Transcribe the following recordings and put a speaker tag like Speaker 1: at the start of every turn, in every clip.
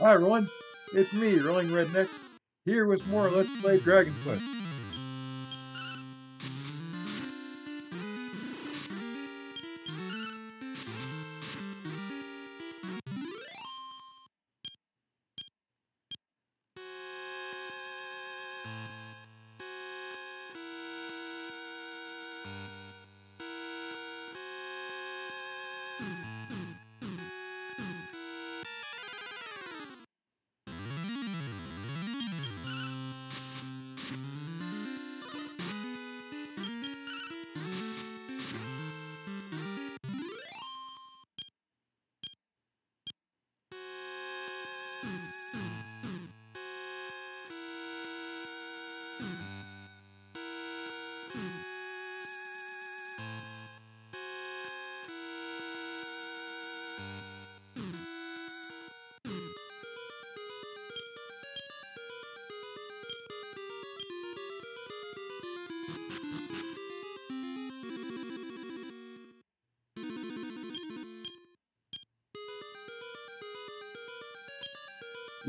Speaker 1: Hi everyone, it's me, Rolling Redneck, here with more Let's Play Dragon Quest. Hmm.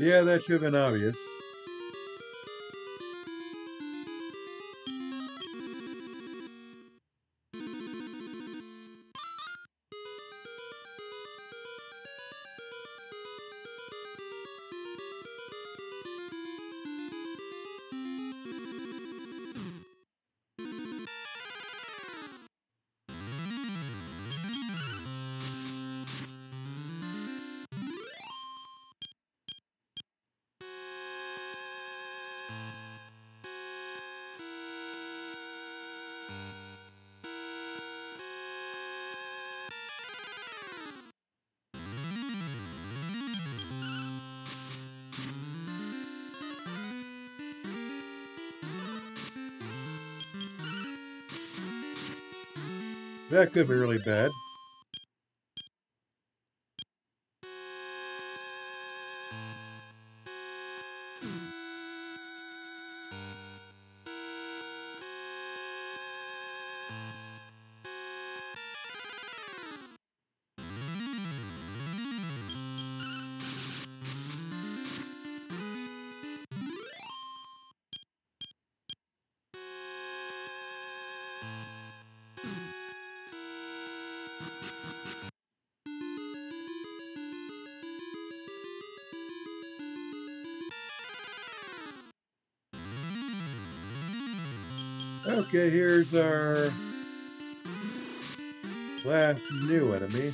Speaker 1: Yeah, that should have been obvious. That could be really bad. Okay, here's our last new enemy.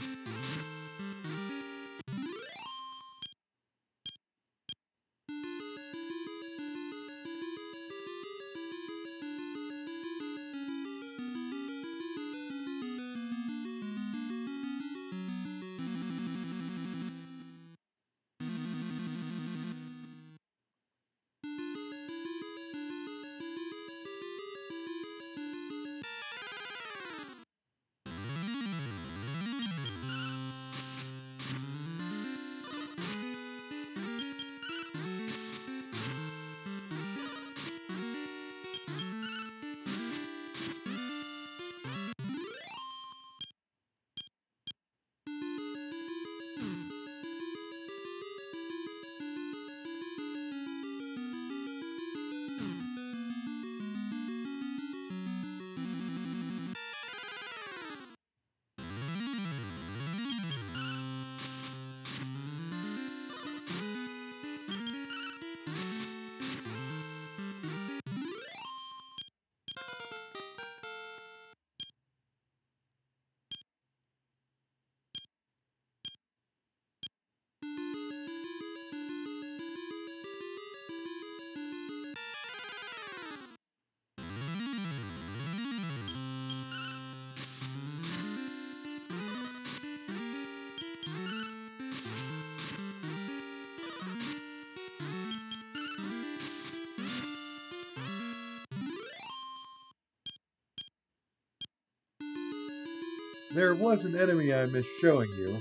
Speaker 1: There was an enemy I missed showing you.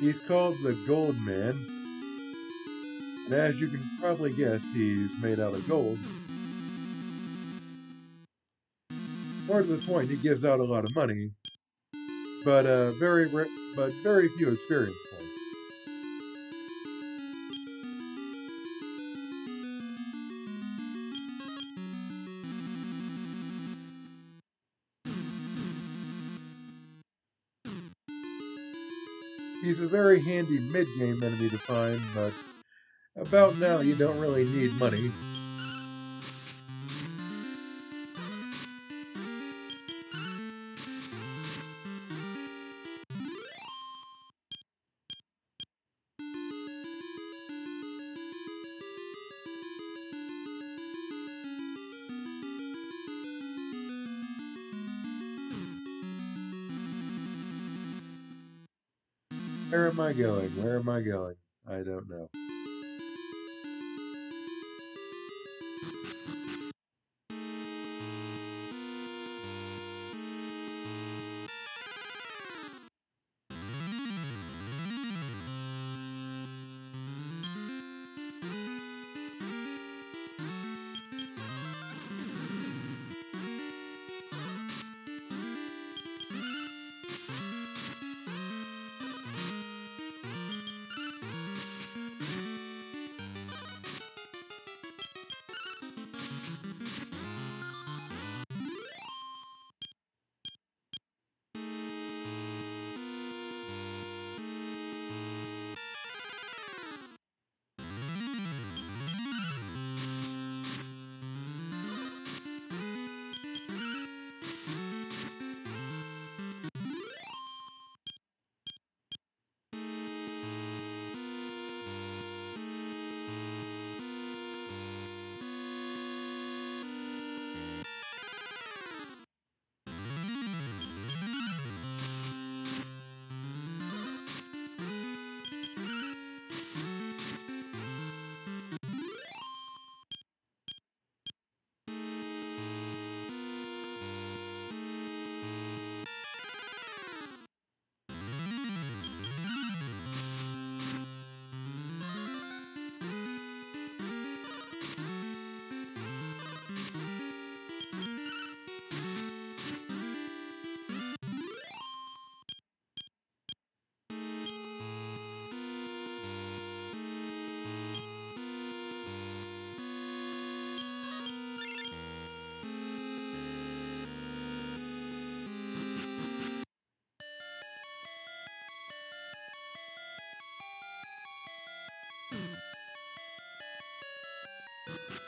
Speaker 1: He's called the Gold Man. And as you can probably guess, he's made out of gold. More to the point, he gives out a lot of money, but uh, very but very few experience He's a very handy mid-game enemy to find, but about now you don't really need money. Where am I going? Where am I going? I don't know.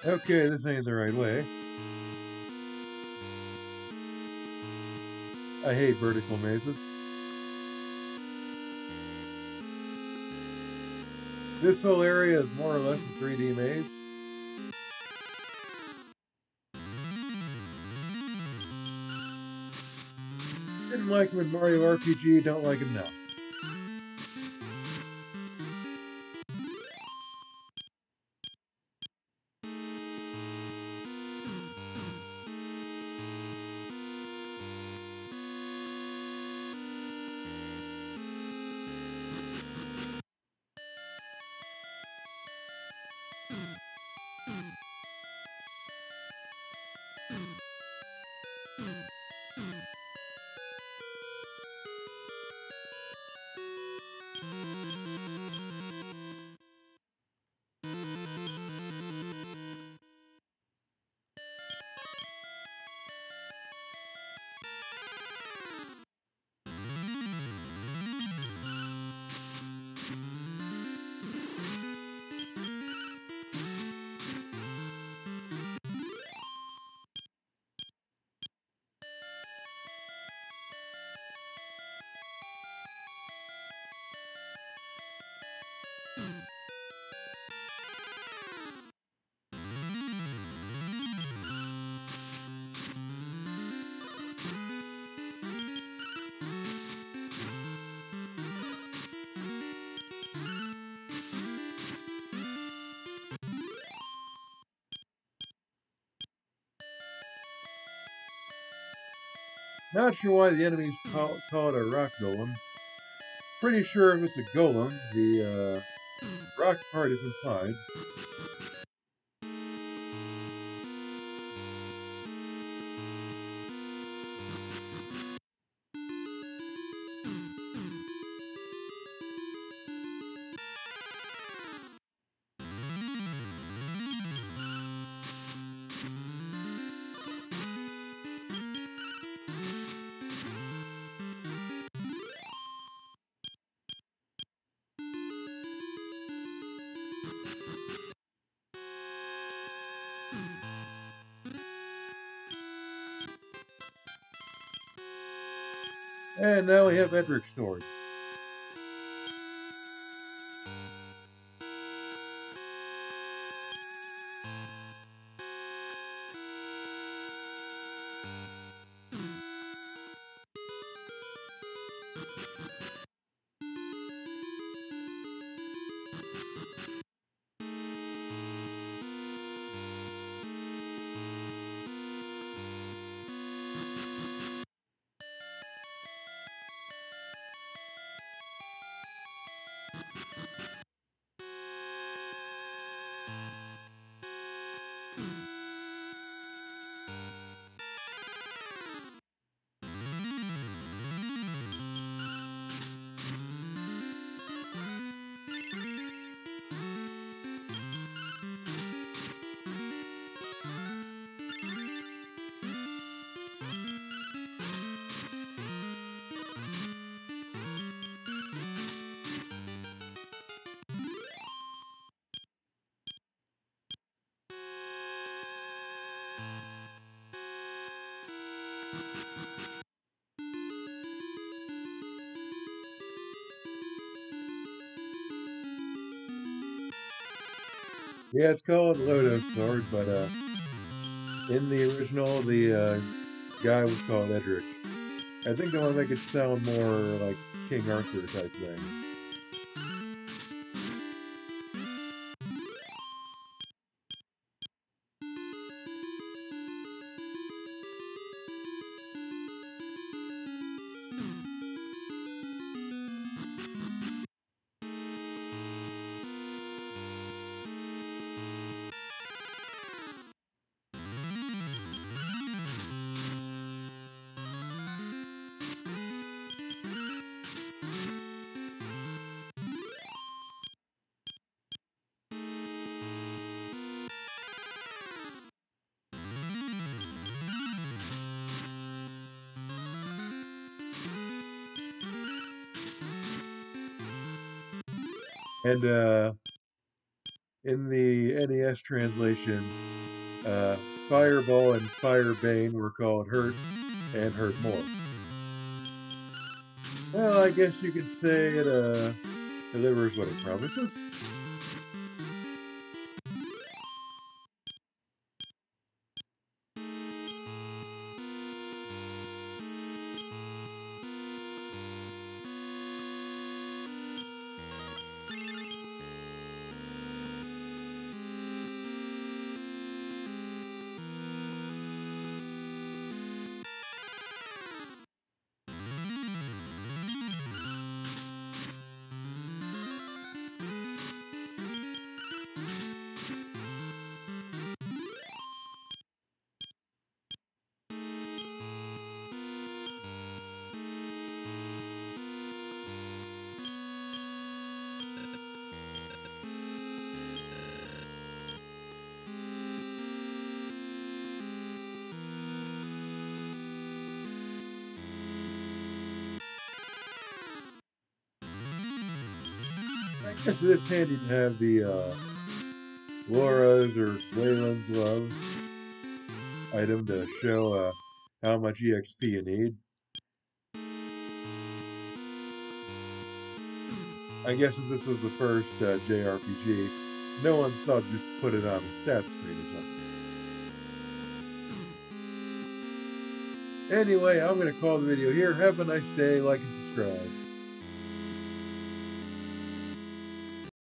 Speaker 1: Okay, this ain't the right way. I hate vertical mazes. This whole area is more or less a 3D maze. Didn't like him in Mario RPG, don't like him now. Not sure why the enemies call, it a rock golem. Pretty sure if it's a golem, the uh, rock part is implied. And now we have Erdrick's sword. Yeah, it's called Loto Sword, but uh, in the original, the uh, guy was called Erdrick. I think want to make it sound more like King Arthur type thing. And uh, in the NES translation, uh, Fireball and Firebane were called Hurt and Hurt More. Well, I guess you could say it uh, delivers what it promises. Guess it is handy to have the uh, Laura's or Leyland's Love item to show uh, how much EXP you need. I guess since this was the first uh, JRPG, no one thought just put it on the stat screen or something. Anyway, I'm going to call the video here. Have a nice day, like and subscribe.